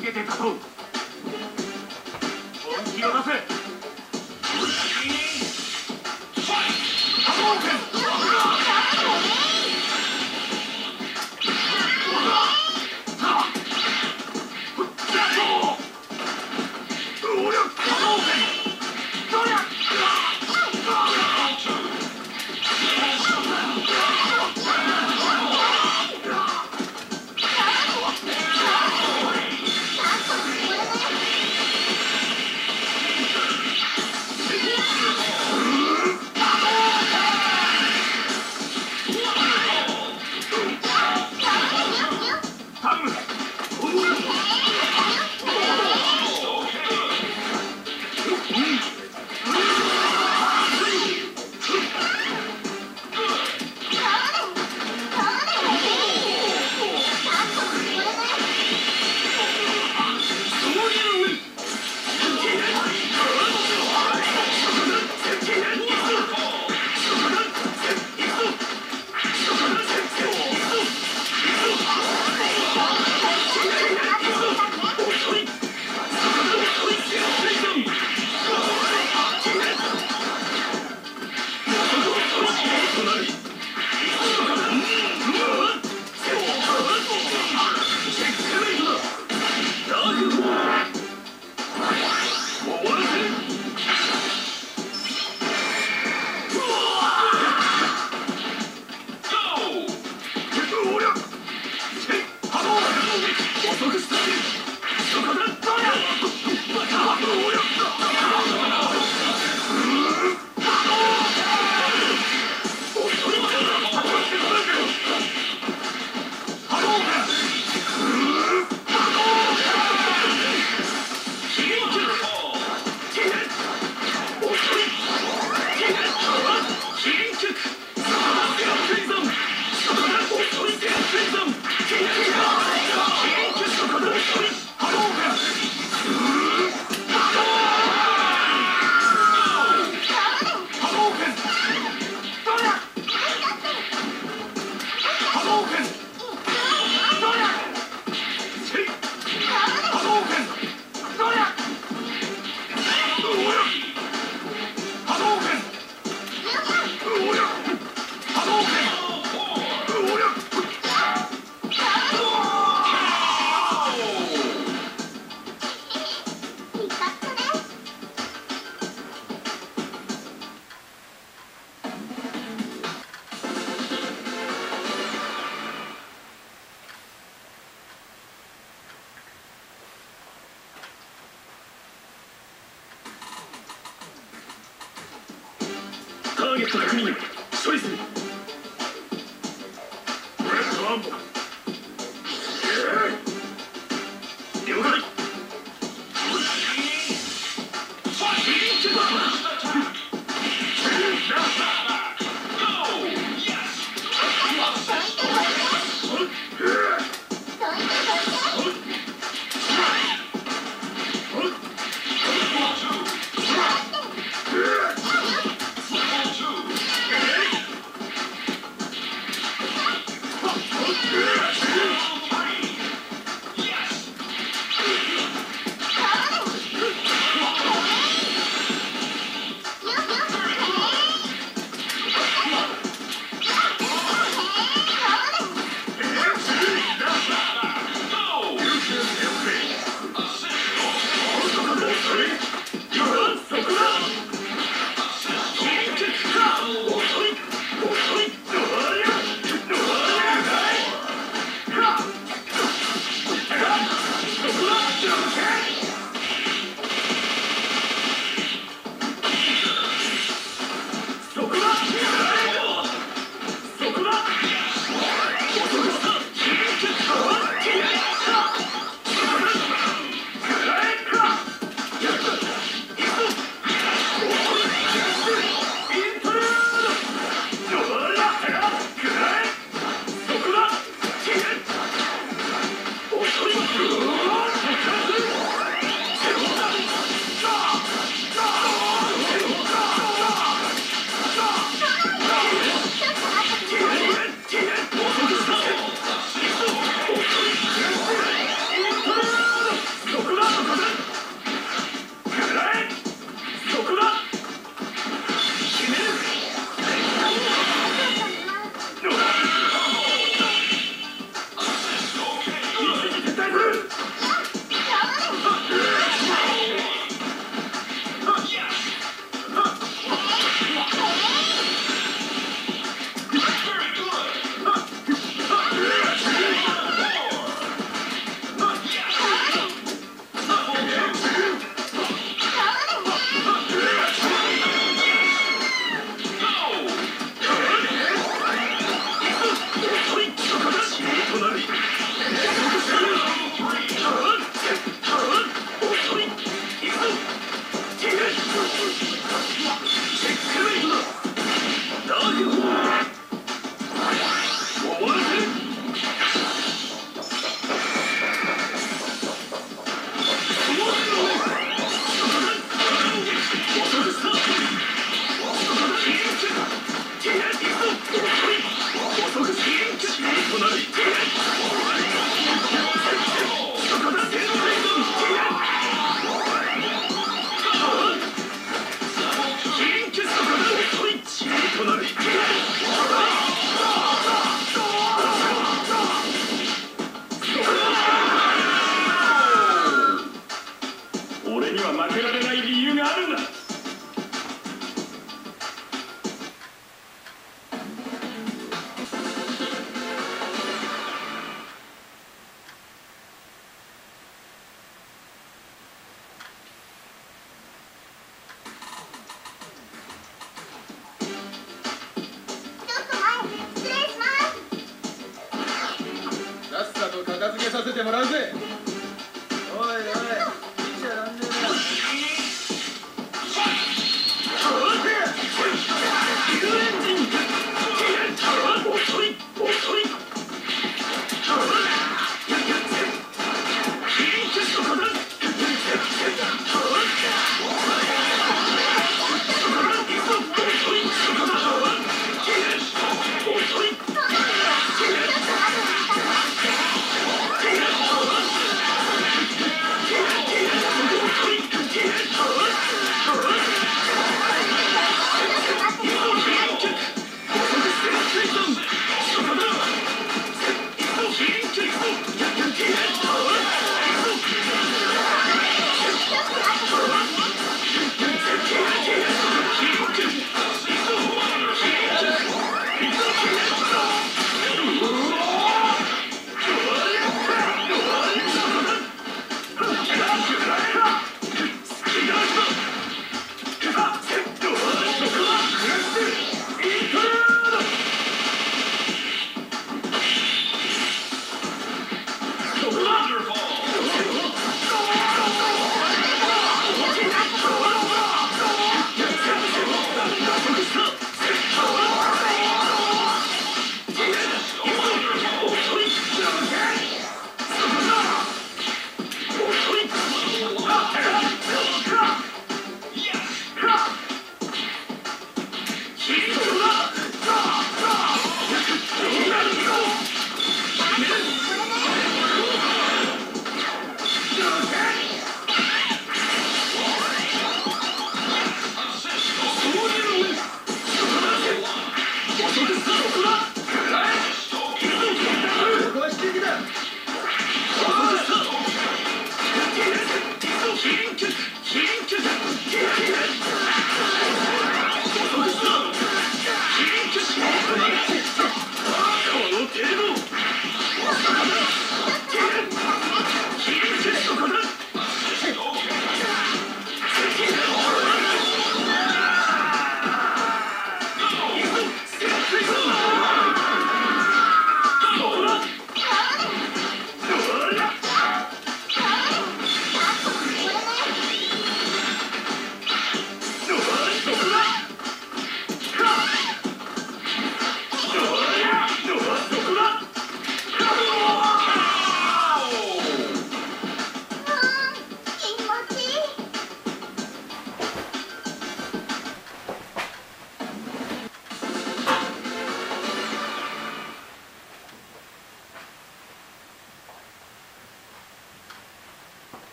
受けて立とう ット確認処理する。ブレッドアンボもらうぜ。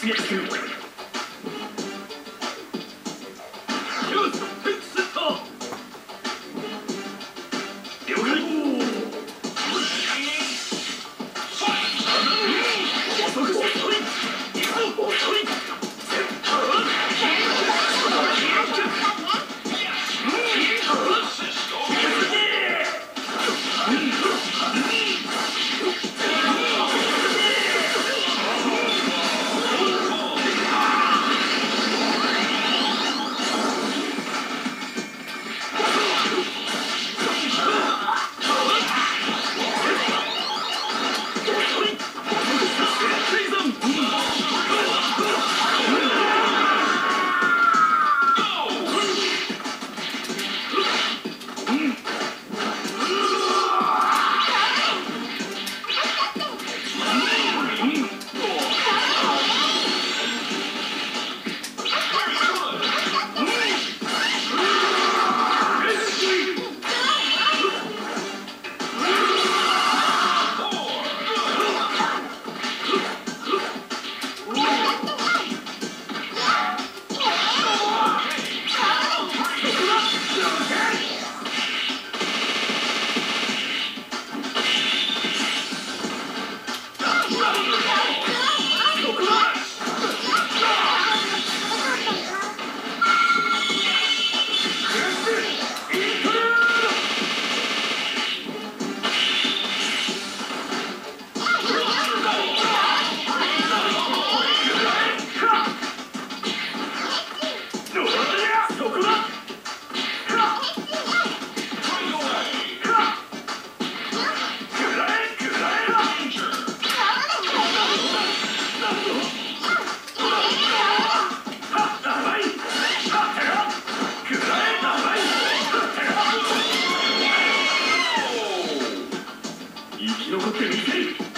する生き残ってみせる。